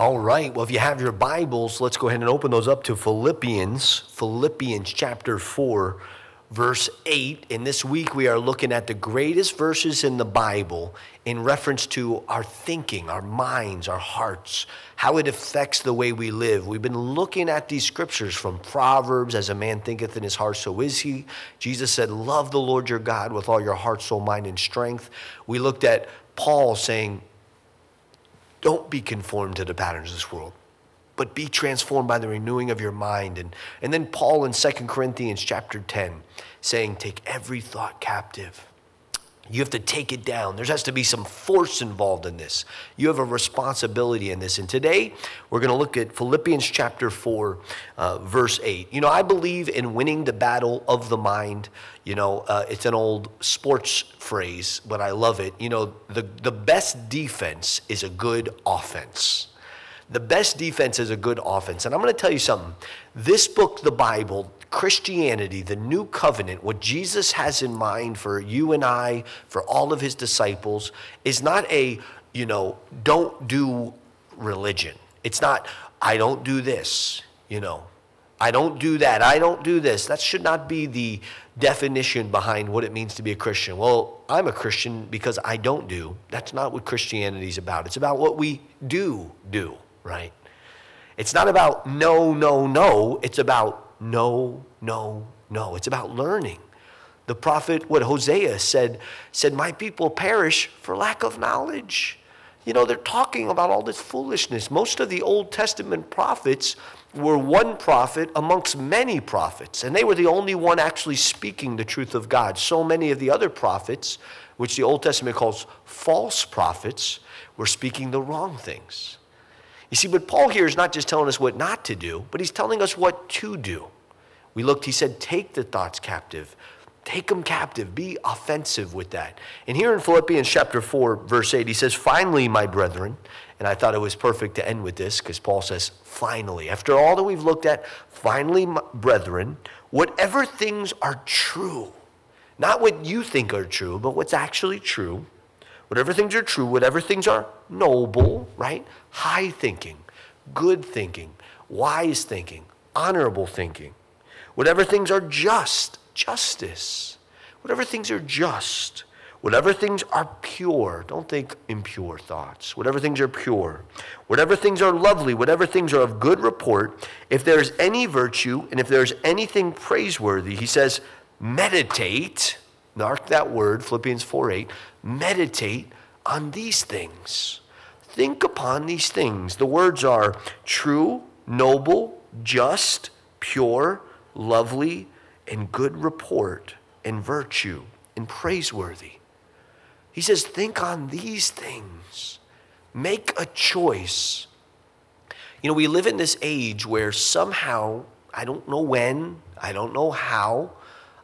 All right. Well, if you have your Bibles, let's go ahead and open those up to Philippians, Philippians chapter 4, verse 8. And this week we are looking at the greatest verses in the Bible in reference to our thinking, our minds, our hearts, how it affects the way we live. We've been looking at these scriptures from Proverbs as a man thinketh in his heart, so is he. Jesus said, Love the Lord your God with all your heart, soul, mind, and strength. We looked at Paul saying, don't be conformed to the patterns of this world, but be transformed by the renewing of your mind. And, and then Paul in 2 Corinthians chapter 10 saying, Take every thought captive you have to take it down. There has to be some force involved in this. You have a responsibility in this. And today, we're going to look at Philippians chapter 4, uh, verse 8. You know, I believe in winning the battle of the mind. You know, uh, it's an old sports phrase, but I love it. You know, the, the best defense is a good offense. The best defense is a good offense. And I'm going to tell you something. This book, the Bible, Christianity, the new covenant, what Jesus has in mind for you and I, for all of his disciples, is not a, you know, don't do religion. It's not, I don't do this, you know, I don't do that, I don't do this. That should not be the definition behind what it means to be a Christian. Well, I'm a Christian because I don't do. That's not what Christianity is about. It's about what we do do, right? It's not about no, no, no. It's about no, no, no. It's about learning. The prophet, what Hosea said, said, My people perish for lack of knowledge. You know, they're talking about all this foolishness. Most of the Old Testament prophets were one prophet amongst many prophets, and they were the only one actually speaking the truth of God. So many of the other prophets, which the Old Testament calls false prophets, were speaking the wrong things. You see, but Paul here is not just telling us what not to do, but he's telling us what to do. We looked, he said, take the thoughts captive. Take them captive. Be offensive with that. And here in Philippians chapter 4, verse 8, he says, Finally, my brethren, and I thought it was perfect to end with this because Paul says, Finally. After all that we've looked at, finally, my brethren, whatever things are true, not what you think are true, but what's actually true, whatever things are true, whatever things are noble, right? High thinking, good thinking, wise thinking, honorable thinking, whatever things are just, justice, whatever things are just, whatever things are pure, don't think impure thoughts, whatever things are pure, whatever things are lovely, whatever things are of good report, if there's any virtue and if there's anything praiseworthy, he says, meditate Mark that word, Philippians 4 8. Meditate on these things. Think upon these things. The words are true, noble, just, pure, lovely, and good report, and virtue, and praiseworthy. He says, Think on these things. Make a choice. You know, we live in this age where somehow, I don't know when, I don't know how,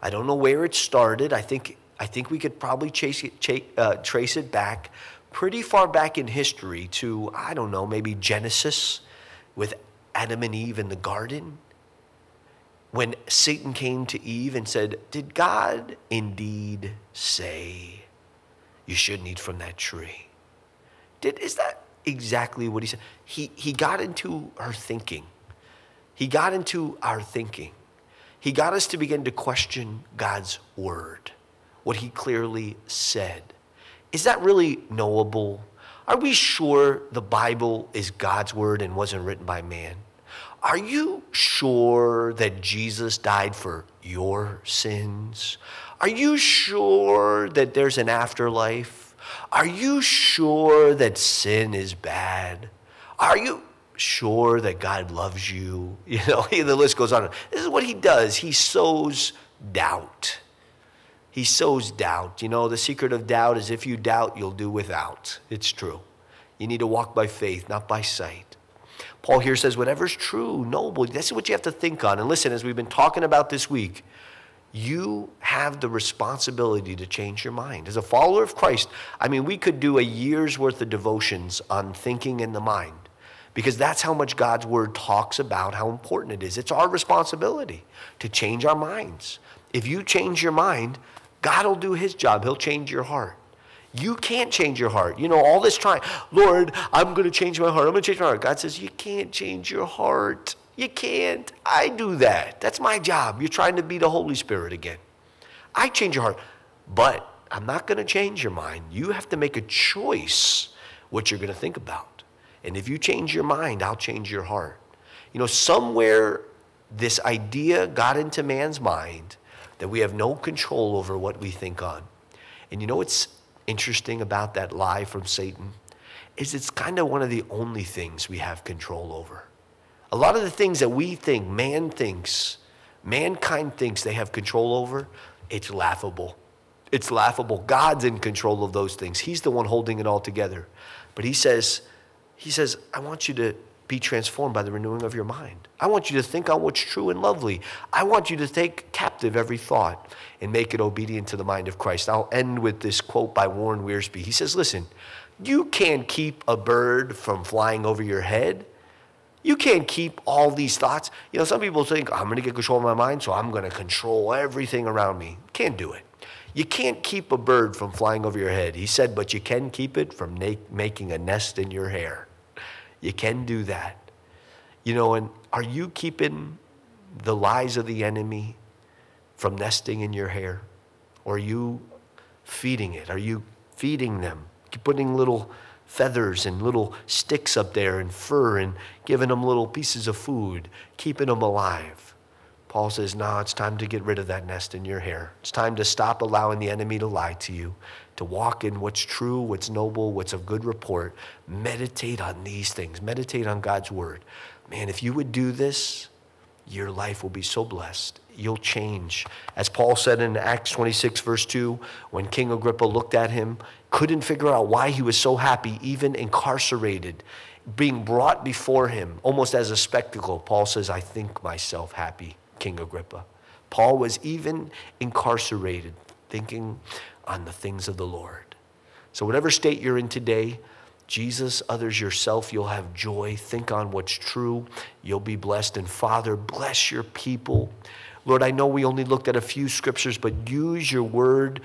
I don't know where it started. I think, I think we could probably chase it, uh, trace it back pretty far back in history to, I don't know, maybe Genesis with Adam and Eve in the garden. When Satan came to Eve and said, Did God indeed say you shouldn't eat from that tree? Did, is that exactly what he said? He, he got into her thinking. He got into our thinking. He got us to begin to question God's word, what he clearly said. Is that really knowable? Are we sure the Bible is God's word and wasn't written by man? Are you sure that Jesus died for your sins? Are you sure that there's an afterlife? Are you sure that sin is bad? Are you sure that God loves you. You know, the list goes on. This is what he does. He sows doubt. He sows doubt. You know, the secret of doubt is if you doubt, you'll do without. It's true. You need to walk by faith, not by sight. Paul here says, whatever's true, noble, that's what you have to think on. And listen, as we've been talking about this week, you have the responsibility to change your mind. As a follower of Christ, I mean, we could do a year's worth of devotions on thinking in the mind because that's how much God's word talks about how important it is. It's our responsibility to change our minds. If you change your mind, God will do his job. He'll change your heart. You can't change your heart. You know, all this trying, Lord, I'm going to change my heart. I'm going to change my heart. God says, You can't change your heart. You can't. I do that. That's my job. You're trying to be the Holy Spirit again. I change your heart, but I'm not going to change your mind. You have to make a choice what you're going to think about. And if you change your mind, I'll change your heart. You know, somewhere this idea got into man's mind that we have no control over what we think on. And you know what's interesting about that lie from Satan? Is it's kind of one of the only things we have control over. A lot of the things that we think, man thinks, mankind thinks they have control over, it's laughable. It's laughable. God's in control of those things. He's the one holding it all together. But he says, he says, I want you to be transformed by the renewing of your mind. I want you to think on what's true and lovely. I want you to take captive every thought and make it obedient to the mind of Christ. I'll end with this quote by Warren Wiersbe. He says, Listen, you can't keep a bird from flying over your head. You can't keep all these thoughts. You know, some people think, I'm going to get control of my mind, so I'm going to control everything around me. Can't do it. You can't keep a bird from flying over your head. He said, but you can keep it from making a nest in your hair. You can do that. You know, and are you keeping the lies of the enemy from nesting in your hair? Or are you feeding it? Are you feeding them? Putting little feathers and little sticks up there and fur and giving them little pieces of food, keeping them alive. Paul says, No, it's time to get rid of that nest in your hair. It's time to stop allowing the enemy to lie to you, to walk in what's true, what's noble, what's of good report. Meditate on these things, meditate on God's word. Man, if you would do this, your life will be so blessed. You'll change. As Paul said in Acts 26, verse 2, when King Agrippa looked at him, couldn't figure out why he was so happy, even incarcerated, being brought before him almost as a spectacle. Paul says, I think myself happy, King Agrippa. Paul was even incarcerated, thinking on the things of the Lord. So, whatever state you're in today, Jesus, others, yourself, you'll have joy. Think on what's true. You'll be blessed. And Father, bless your people. Lord, I know we only looked at a few scriptures, but use your word.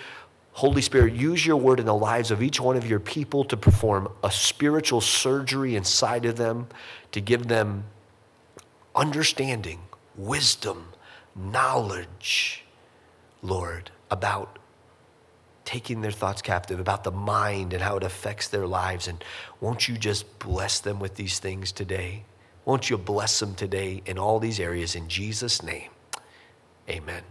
Holy Spirit, use your word in the lives of each one of your people to perform a spiritual surgery inside of them, to give them understanding, wisdom, knowledge, Lord, about taking their thoughts captive, about the mind and how it affects their lives. And won't you just bless them with these things today? Won't you bless them today in all these areas in Jesus' name? Amen.